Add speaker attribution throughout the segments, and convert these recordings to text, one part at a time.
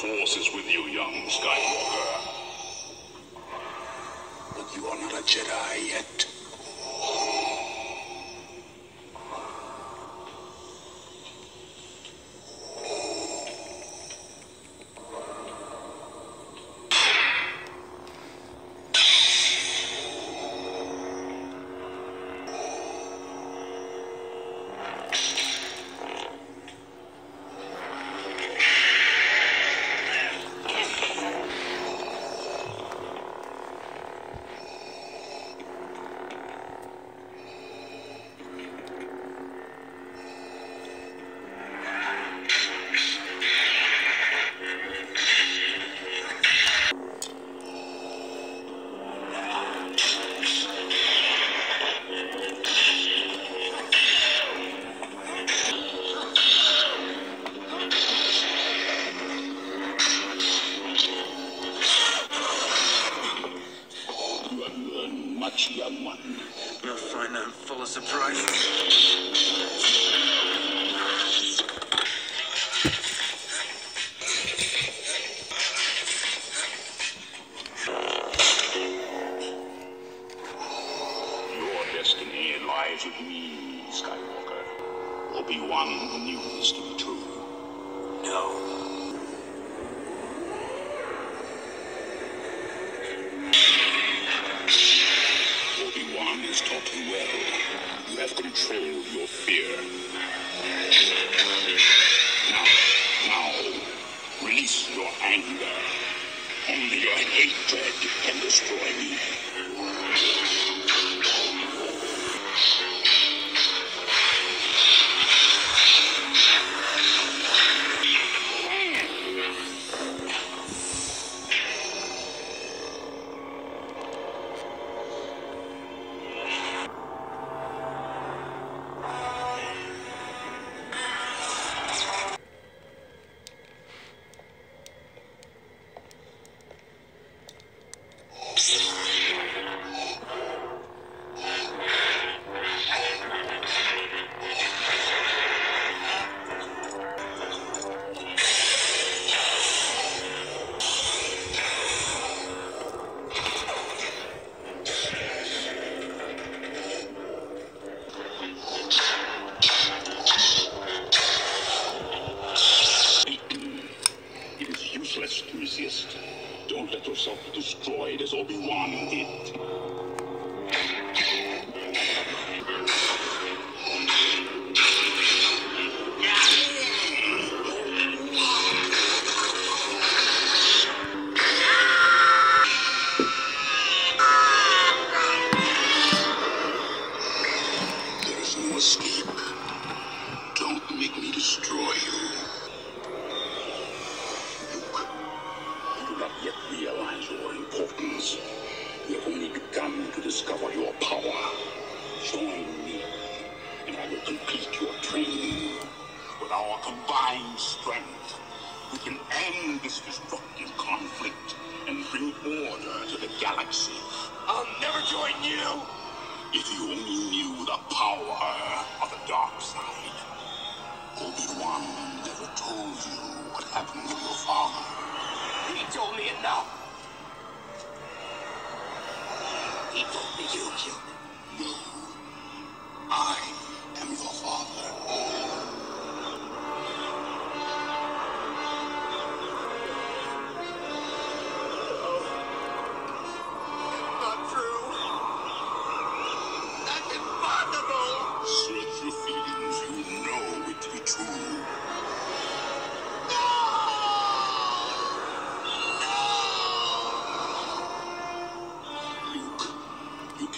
Speaker 1: Force is with you, young Skywalker. But you are not a Jedi yet. Much, young one.
Speaker 2: You'll find I'm full of surprises.
Speaker 1: Your destiny lies with me, Skywalker. Obi-Wan knew this to be true.
Speaker 2: No.
Speaker 1: Controlled your fear. Now, now, release your anger. Only your hatred can destroy me. Be destroyed as Obi-Wan did. There is no escape. Don't make me destroy you. Discover your power. Join me, and I will complete your training. With our combined strength, we can end this destructive conflict and bring order to the galaxy.
Speaker 2: I'll never join you!
Speaker 1: If you only knew the power of the dark side. Obi-Wan never told you what happened to your father.
Speaker 2: He told me enough.
Speaker 1: Me you killed him. No. I am your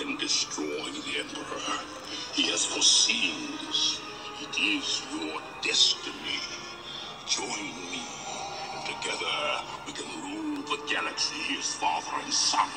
Speaker 1: can destroy the Emperor. He has foreseen this. It is your destiny. Join me. and Together, we can rule the galaxy as father and son.